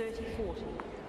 30-40.